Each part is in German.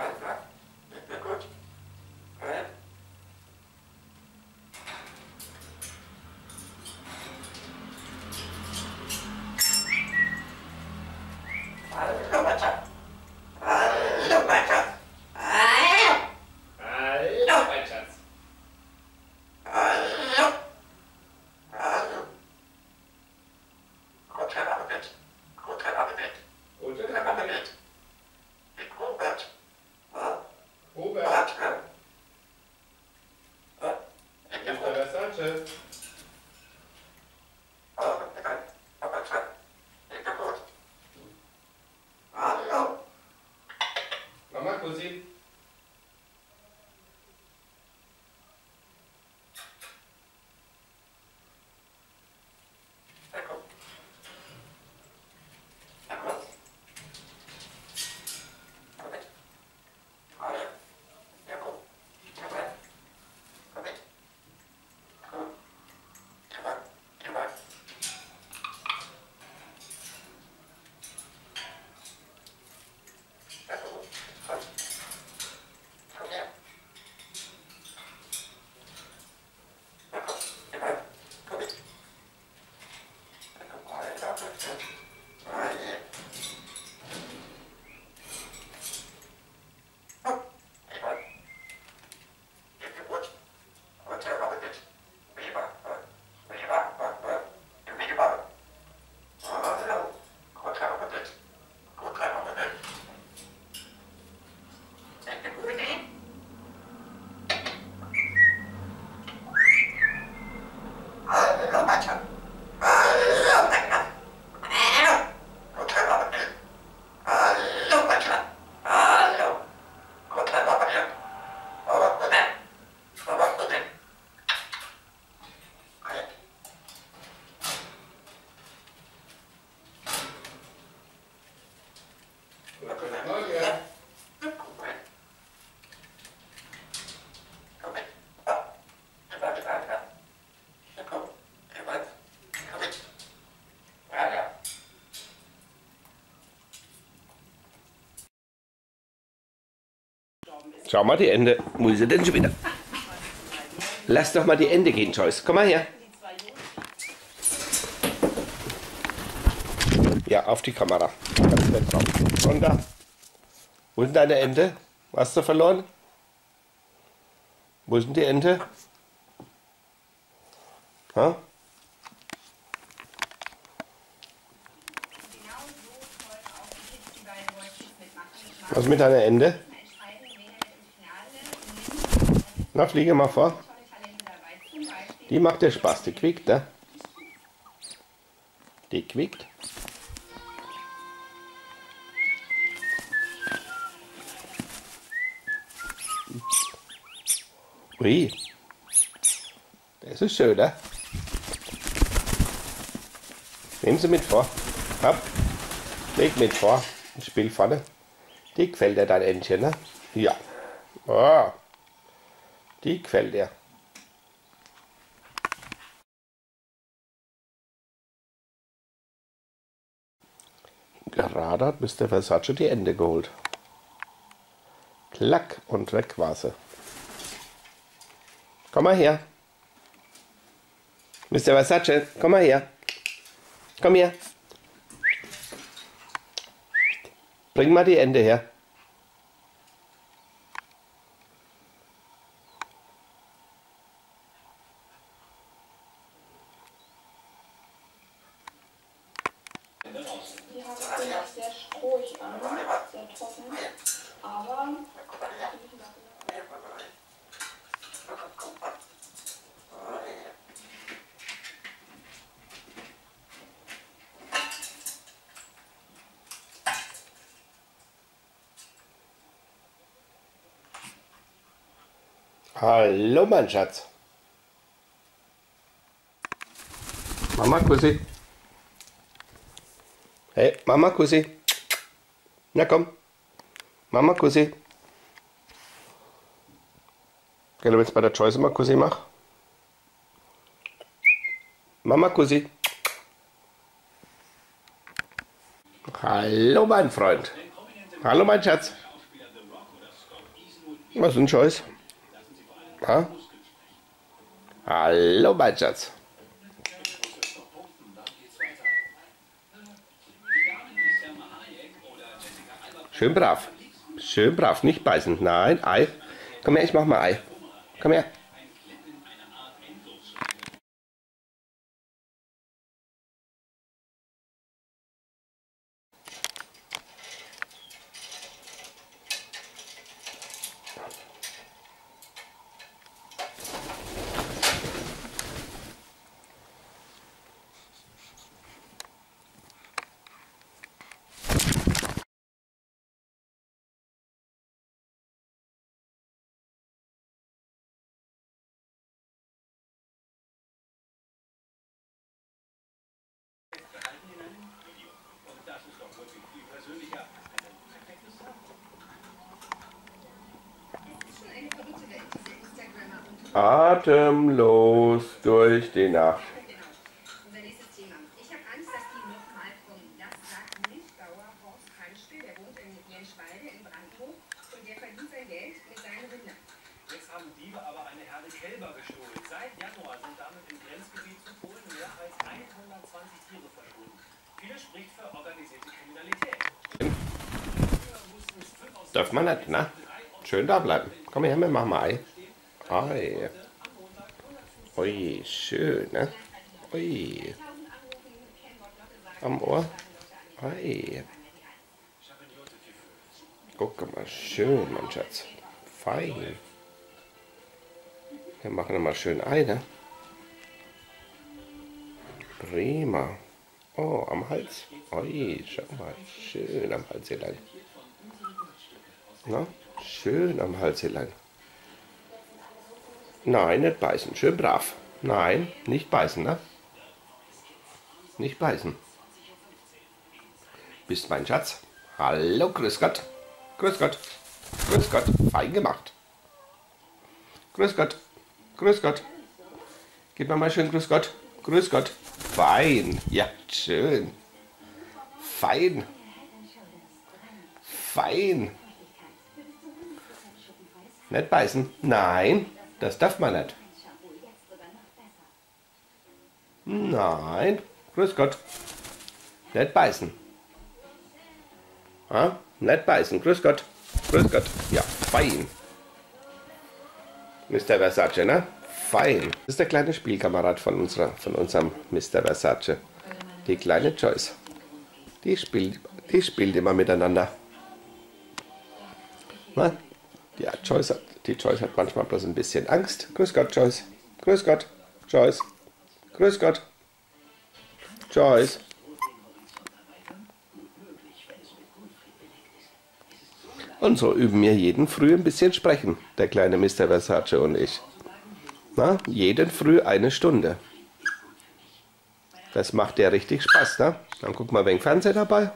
Thank you. Schau mal die Ende. Wo ist sie denn schon wieder? Lass doch mal die Ende gehen, Joyce. Komm mal her. Ja, auf die Kamera. Und da. Wo ist denn deine Ente? Hast du verloren? Wo ist denn die Ente? Ha? Was mit deiner Ente? Na, fliege mal vor. Die macht dir Spaß, die quickt, ne? Die quickt. Ui. Das ist schön, ne? Nehmen Sie mit vor. Hab. Leg mit vor. Spiel vorne. Die gefällt dir dein Entchen, ne? Ja. Ah. Die dir. Gerade hat Mr. Versace die Ende geholt. Klack und weg war sie. Komm mal her. Mr. Versace, komm mal her. Komm her. Bring mal die Ende her. Hallo, mein Schatz. Mama Kussi. Hey, Mama Kussi. Na komm. Mama Kussi. Gell, wenn ich bei der Joyce mal Kussi mach? Mama Kussi. Hallo, mein Freund. Hallo, mein Schatz. Was ist denn Joyce? Ha? Hallo, mein Schatz. Schön brav. Schön brav. Nicht beißen. Nein, Ei. Komm her, ich mach mal Ei. Komm her. Atemlos durch die Nacht. Darf man nicht, ne? Schön da bleiben. Komm her, wir machen mal Ei. Ei. Ui, schön, ne? Ui. Am Ohr. Ei. Guck mal, schön, mein Schatz. Fein. Wir machen mal schön Ei, ne? Prima. Oh, am Hals. Ui, schau mal. Schön am Hals hier lang. Na, schön am Hals lang. Nein, nicht beißen. Schön brav. Nein, nicht beißen, ne? Nicht beißen. Bist mein Schatz. Hallo, grüß Gott. Grüß Gott. Grüß Gott. Fein gemacht. Grüß Gott. Grüß Gott. Gib mir mal schön Grüß Gott. Grüß Gott. Fein. Ja, schön. Fein. Fein. Nicht beißen. Nein, das darf man nicht. Nein, grüß Gott. Nicht beißen. Ha? Nicht beißen, grüß Gott. Grüß Gott. Ja, fein. Mr. Versace, ne? Fein. Das ist der kleine Spielkamerad von, unserer, von unserem Mr. Versace. Die kleine Joyce. Die spielt, die spielt immer miteinander. Na? Joyce hat, die Joyce hat manchmal bloß ein bisschen Angst. Grüß Gott, Joyce. Grüß Gott, Joyce. Grüß Gott. Joyce. Und so üben wir jeden Früh ein bisschen sprechen, der kleine Mr. Versace und ich. Na, jeden Früh eine Stunde. Das macht ja richtig Spaß, ne? Dann gucken wir wegen Fernseher dabei.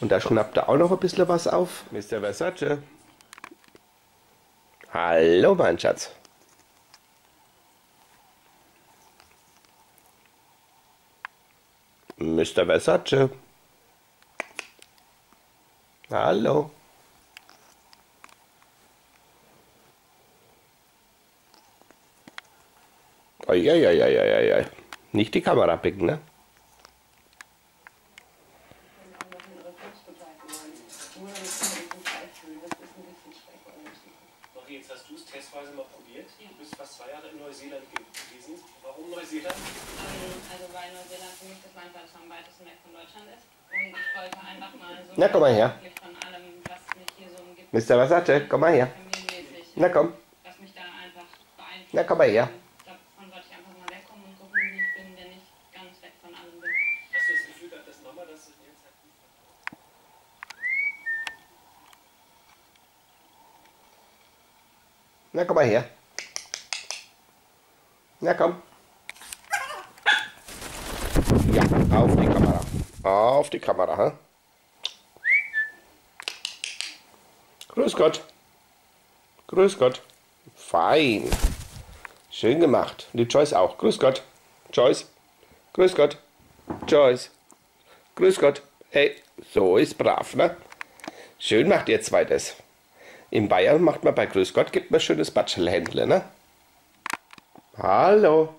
Und da schnappt er auch noch ein bisschen was auf. Mr. Versace. Hallo, mein Schatz. Mr. Versace. Hallo. Eieieiei. Nicht die Kamera picken, ne? Hast du es testweise mal probiert? Du bist fast zwei Jahre in Neuseeland gewesen. Warum Neuseeland? Ähm, also weil Neuseeland für mich das Land, was am weitesten weg von Deutschland ist. Und ich wollte einfach mal so Na, komm mal her. von allem, was mich hier so umgibt, Mr. Wasserche, komm mal her. Na komm, was mich da einfach beeinflusst. Na, komm mal her. Und Davon wollte ich einfach mal wegkommen und gucken, wie ich bin, wenn ich ganz weg von allem bin. Hast du das Gefühl gehabt, dass Mama das in der Zeit gut na komm mal her. Na komm. Ja, auf die Kamera. Auf die Kamera, ha? Grüß Gott. Grüß Gott. Fein. Schön gemacht. Die Joyce auch. Grüß Gott. Joyce. Grüß Gott. Joyce. Grüß Gott. Hey, so ist brav, ne? Schön macht ihr zwei das. In Bayern macht man bei Grüß Gott, gibt man schönes Batschelhändle, ne? Hallo.